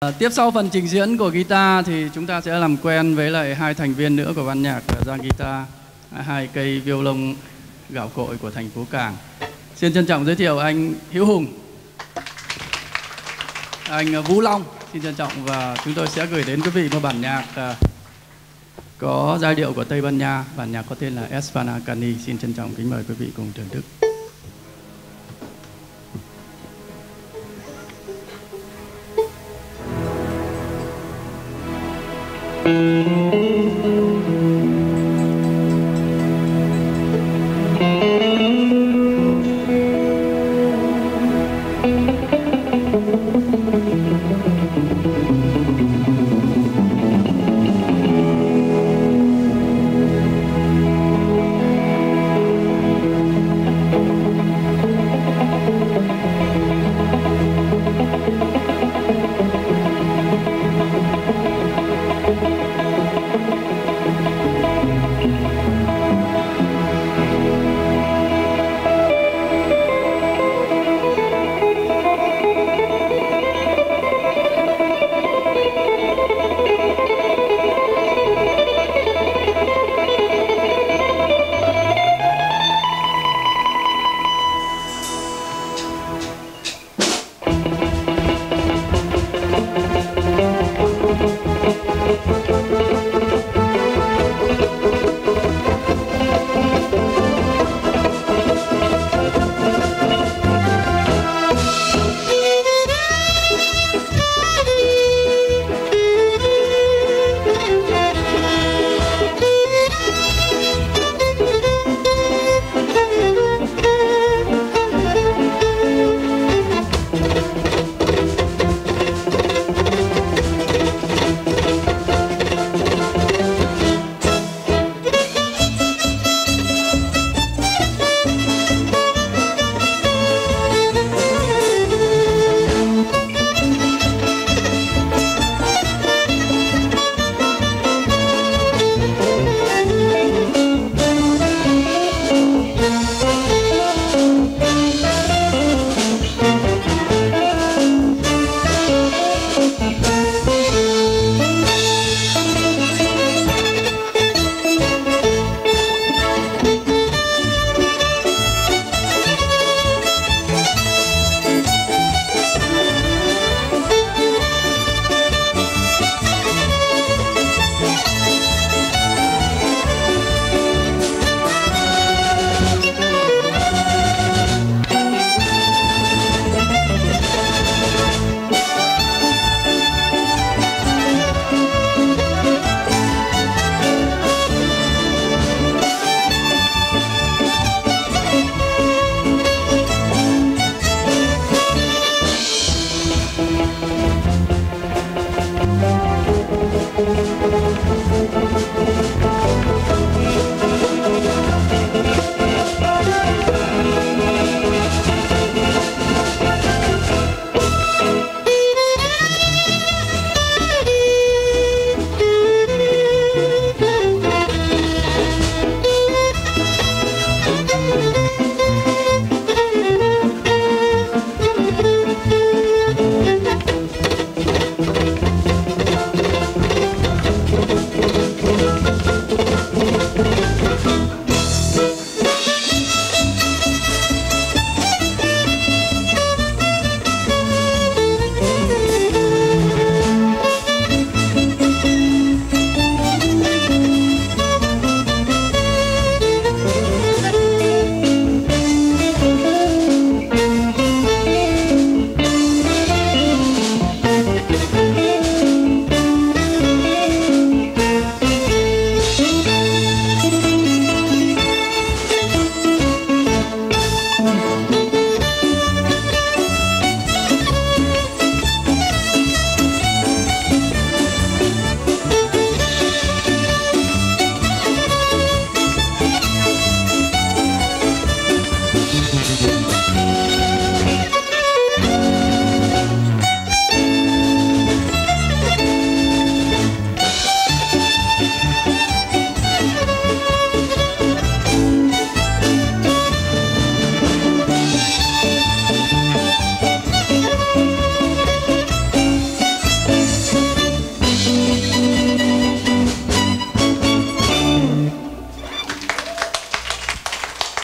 À, tiếp sau phần trình diễn của guitar thì chúng ta sẽ làm quen với lại hai thành viên nữa của ban nhạc Giang Guitar, à, hai cây violon gạo cội của thành phố Cảng. Xin trân trọng giới thiệu anh Hiếu Hùng, anh à, Vũ Long, xin trân trọng và chúng tôi sẽ gửi đến quý vị một bản nhạc à, có giai điệu của Tây Ban Nha, bản nhạc có tên là Espana Cani. Xin trân trọng kính mời quý vị cùng thưởng thức. Música